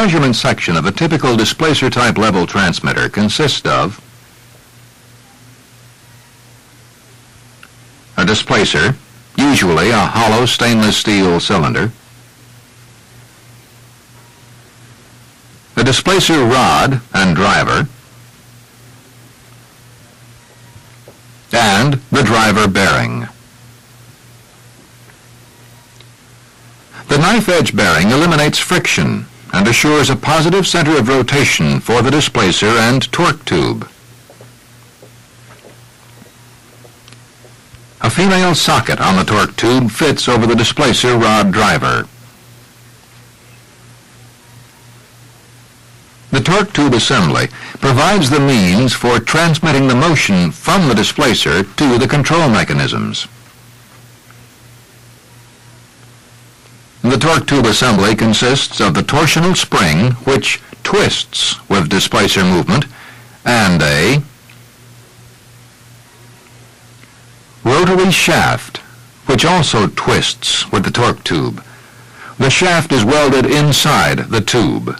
measurement section of a typical displacer-type level transmitter consists of a displacer, usually a hollow stainless steel cylinder, a displacer rod and driver, and the driver bearing. The knife edge bearing eliminates friction and assures a positive center of rotation for the displacer and torque tube. A female socket on the torque tube fits over the displacer rod driver. The torque tube assembly provides the means for transmitting the motion from the displacer to the control mechanisms. The torque tube assembly consists of the torsional spring, which twists with displacer movement, and a rotary shaft, which also twists with the torque tube. The shaft is welded inside the tube.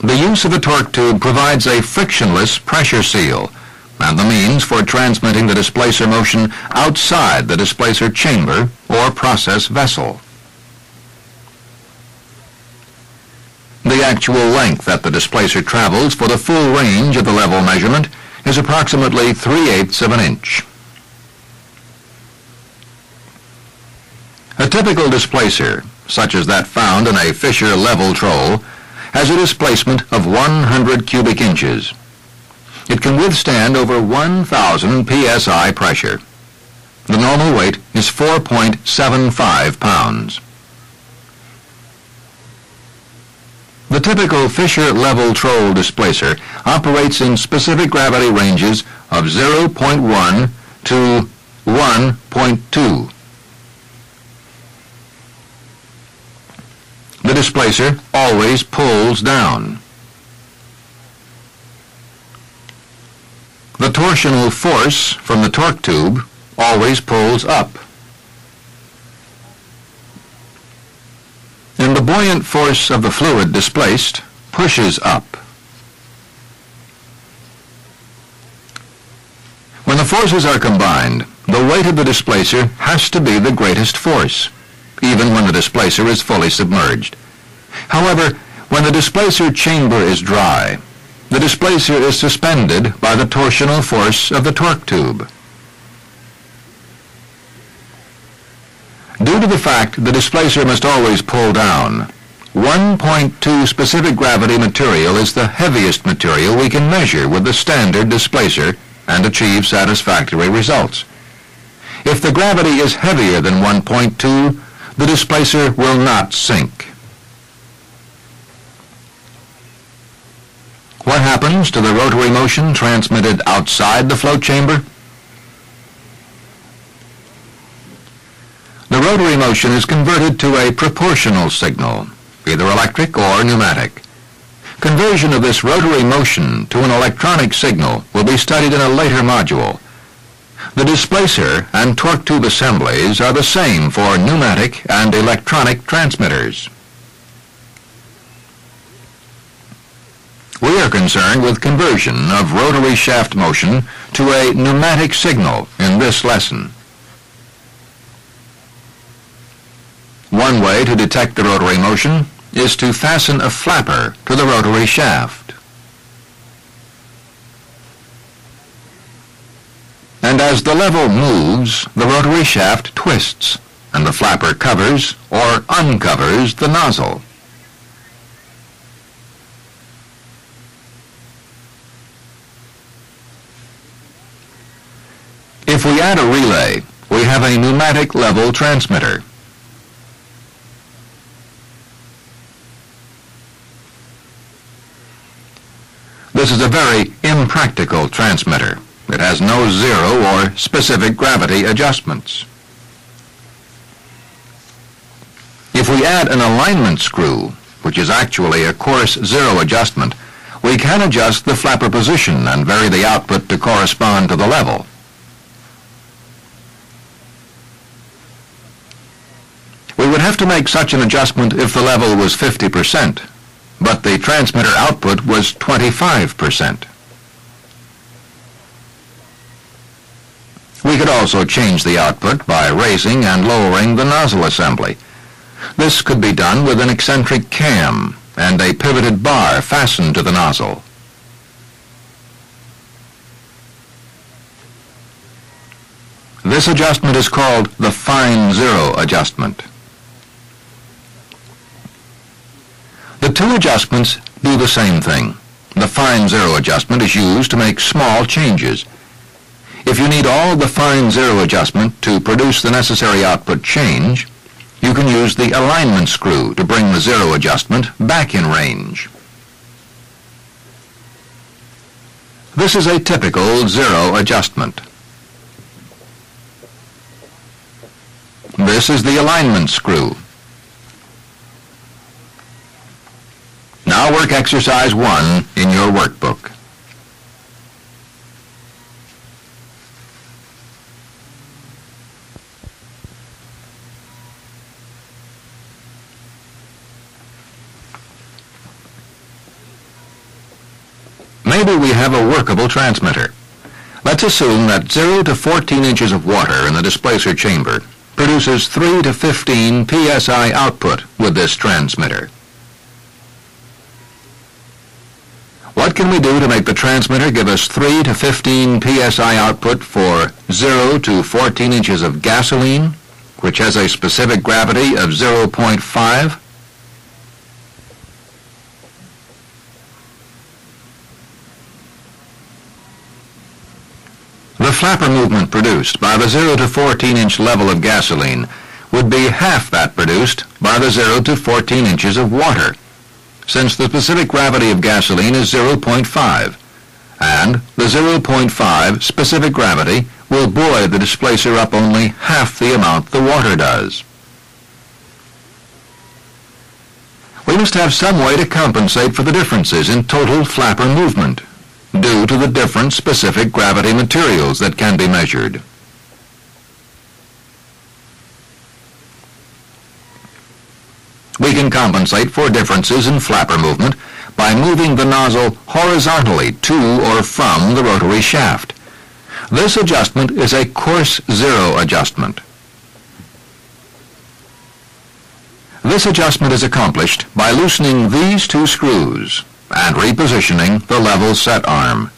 The use of a torque tube provides a frictionless pressure seal and the means for transmitting the displacer motion outside the displacer chamber or process vessel. The actual length that the displacer travels for the full range of the level measurement is approximately 3 eighths of an inch. A typical displacer, such as that found in a Fisher Level-Trol, has a displacement of 100 cubic inches. It can withstand over 1,000 psi pressure. The normal weight is 4.75 pounds. The typical Fisher Level-Trol displacer operates in specific gravity ranges of 0.1 to 1.2. The displacer always pulls down. The torsional force from the torque tube always pulls up. And the buoyant force of the fluid displaced pushes up. When the forces are combined, the weight of the displacer has to be the greatest force, even when the displacer is fully submerged. However, when the displacer chamber is dry, the displacer is suspended by the torsional force of the torque tube. Due to the fact the displacer must always pull down, 1.2 specific gravity material is the heaviest material we can measure with the standard displacer and achieve satisfactory results. If the gravity is heavier than 1.2, the displacer will not sink. What happens to the rotary motion transmitted outside the float chamber? The rotary motion is converted to a proportional signal, either electric or pneumatic. Conversion of this rotary motion to an electronic signal will be studied in a later module. The displacer and torque tube assemblies are the same for pneumatic and electronic transmitters. We are concerned with conversion of rotary shaft motion to a pneumatic signal in this lesson. One way to detect the rotary motion is to fasten a flapper to the rotary shaft. And as the level moves, the rotary shaft twists, and the flapper covers or uncovers the nozzle. If we add a relay, we have a pneumatic level transmitter. This is a very impractical transmitter. It has no zero or specific gravity adjustments. If we add an alignment screw, which is actually a coarse zero adjustment, we can adjust the flapper position and vary the output to correspond to the level. would have to make such an adjustment if the level was 50%, but the transmitter output was 25%. We could also change the output by raising and lowering the nozzle assembly. This could be done with an eccentric cam and a pivoted bar fastened to the nozzle. This adjustment is called the fine zero adjustment. The two adjustments do the same thing. The fine zero adjustment is used to make small changes. If you need all the fine zero adjustment to produce the necessary output change, you can use the alignment screw to bring the zero adjustment back in range. This is a typical zero adjustment. This is the alignment screw. Now work exercise 1 in your workbook. Maybe we have a workable transmitter. Let's assume that 0 to 14 inches of water in the displacer chamber produces 3 to 15 psi output with this transmitter. What can we do to make the transmitter give us 3 to 15 psi output for 0 to 14 inches of gasoline, which has a specific gravity of 0.5? The flapper movement produced by the 0 to 14 inch level of gasoline would be half that produced by the 0 to 14 inches of water, since the specific gravity of gasoline is 0.5, and the 0.5 specific gravity will buoy the displacer up only half the amount the water does. We must have some way to compensate for the differences in total flapper movement due to the different specific gravity materials that can be measured. We can compensate for differences in flapper movement by moving the nozzle horizontally to or from the rotary shaft. This adjustment is a coarse zero adjustment. This adjustment is accomplished by loosening these two screws and repositioning the level set arm.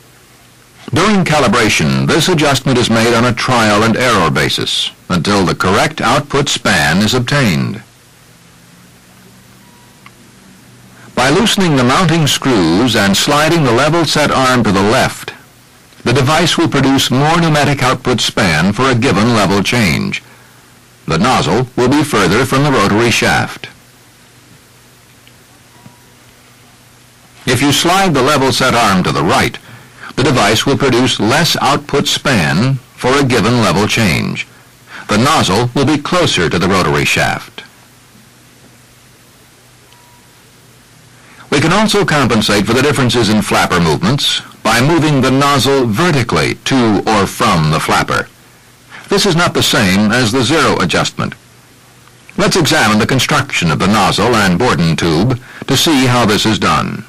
During calibration, this adjustment is made on a trial and error basis until the correct output span is obtained. By loosening the mounting screws and sliding the level set arm to the left, the device will produce more pneumatic output span for a given level change. The nozzle will be further from the rotary shaft. If you slide the level set arm to the right, the device will produce less output span for a given level change. The nozzle will be closer to the rotary shaft. Can also compensate for the differences in flapper movements by moving the nozzle vertically to or from the flapper. This is not the same as the zero adjustment. Let's examine the construction of the nozzle and Bourdon tube to see how this is done.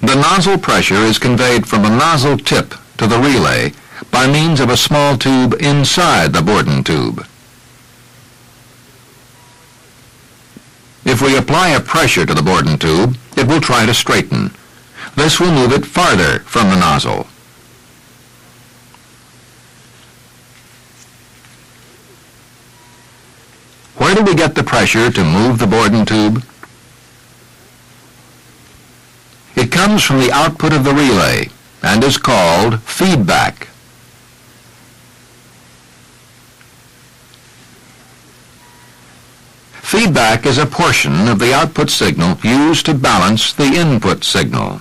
The nozzle pressure is conveyed from the nozzle tip to the relay by means of a small tube inside the Bourdon tube. If we apply a pressure to the Bourdon tube, it will try to straighten. This will move it farther from the nozzle. Where do we get the pressure to move the Bourdon tube? It comes from the output of the relay and is called feedback. Feedback is a portion of the output signal used to balance the input signal.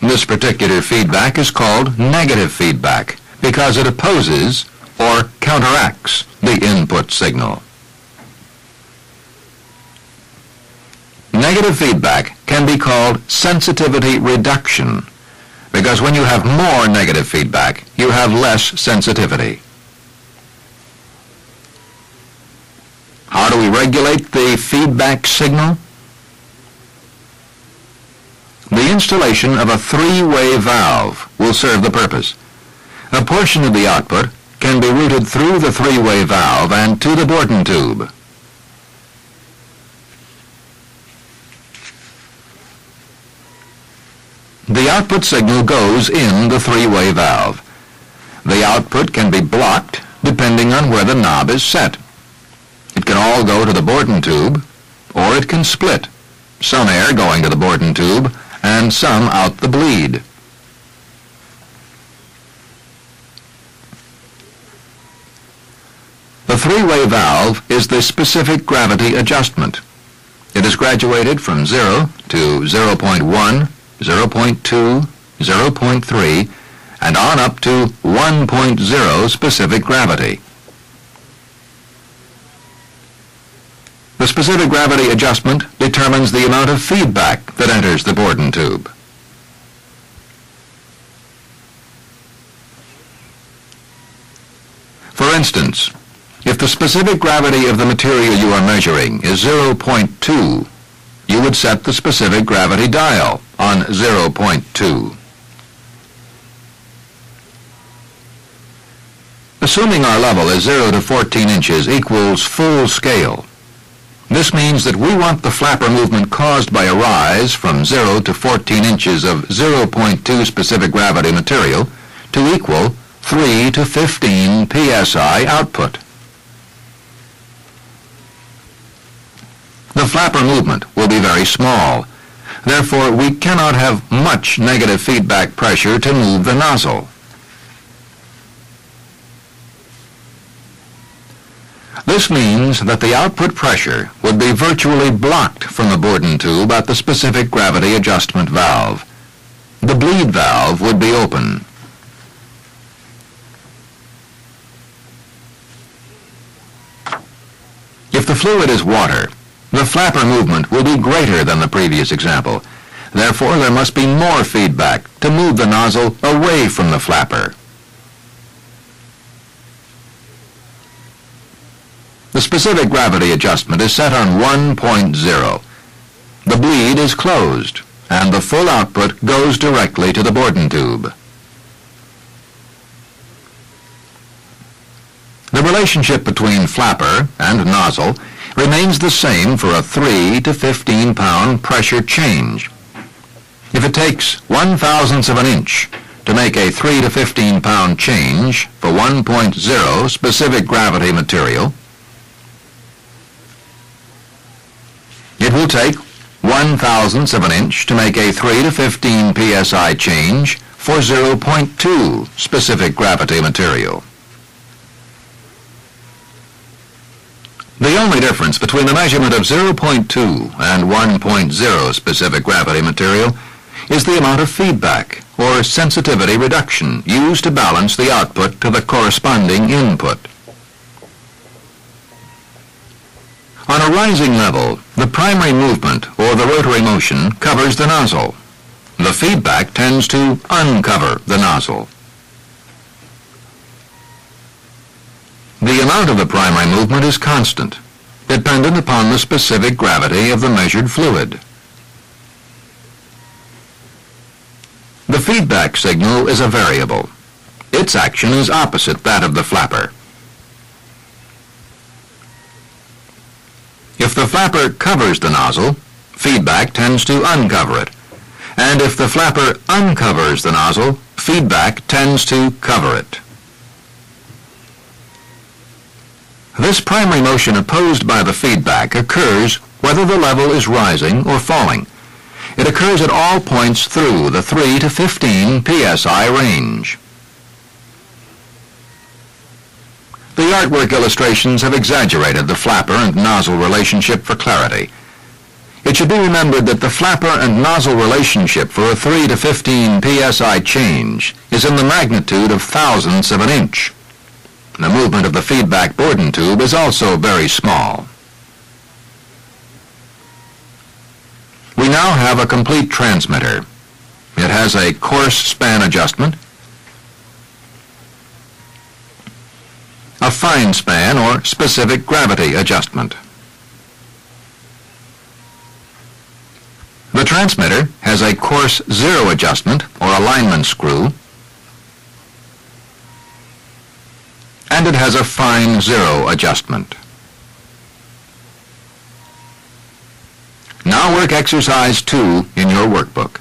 This particular feedback is called negative feedback because it opposes or counteracts the input signal. Negative feedback can be called sensitivity reduction because when you have more negative feedback, you have less sensitivity. How do we regulate the feedback signal? The installation of a three-way valve will serve the purpose. A portion of the output can be routed through the three-way valve and to the Bourdon tube. The output signal goes in the three-way valve. The output can be blocked depending on where the knob is set. Can all go to the Bourdon tube, or it can split, some air going to the Bourdon tube and some out the bleed. The three-way valve is the specific gravity adjustment. It is graduated from 0 to 0.1, 0.2, 0.3, and on up to 1.0 specific gravity. The specific gravity adjustment determines the amount of feedback that enters the Bourdon tube. For instance, if the specific gravity of the material you are measuring is 0.2, you would set the specific gravity dial on 0.2. Assuming our level is 0 to 14 inches equals full scale, this means that we want the flapper movement caused by a rise from 0 to 14 inches of 0.2 specific gravity material to equal 3 to 15 psi output. The flapper movement will be very small. Therefore, we cannot have much negative feedback pressure to move the nozzle. This means that the output pressure would be virtually blocked from the Bourdon tube at the specific gravity adjustment valve. The bleed valve would be open. If the fluid is water, the flapper movement will be greater than the previous example. Therefore, there must be more feedback to move the nozzle away from the flapper. Specific gravity adjustment is set on 1.0. The bleed is closed, and the full output goes directly to the Bourdon tube. The relationship between flapper and nozzle remains the same for a 3 to 15 pound pressure change. If it takes one thousandth of an inch to make a 3 to 15 pound change for 1.0 specific gravity material, will take one thousandth of an inch to make a 3 to 15 psi change for 0.2 specific gravity material. The only difference between the measurement of 0.2 and 1.0 specific gravity material is the amount of feedback, or sensitivity reduction, used to balance the output to the corresponding input. On a rising level, the primary movement, or the rotary motion, covers the nozzle. The feedback tends to uncover the nozzle. The amount of the primary movement is constant, dependent upon the specific gravity of the measured fluid. The feedback signal is a variable. Its action is opposite that of the flapper. If the flapper covers the nozzle, feedback tends to uncover it. And if the flapper uncovers the nozzle, feedback tends to cover it. This primary motion opposed by the feedback occurs whether the level is rising or falling. It occurs at all points through the 3 to 15 psi range. Artwork illustrations have exaggerated the flapper and nozzle relationship for clarity. It should be remembered that the flapper and nozzle relationship for a 3 to 15 psi change is in the magnitude of thousandths of an inch. The movement of the feedback Bourdon tube is also very small. We now have a complete transmitter. It has a coarse span adjustment, fine span or specific gravity adjustment. The transmitter has a coarse zero adjustment or alignment screw, and it has a fine zero adjustment. Now work exercise 2 in your workbook.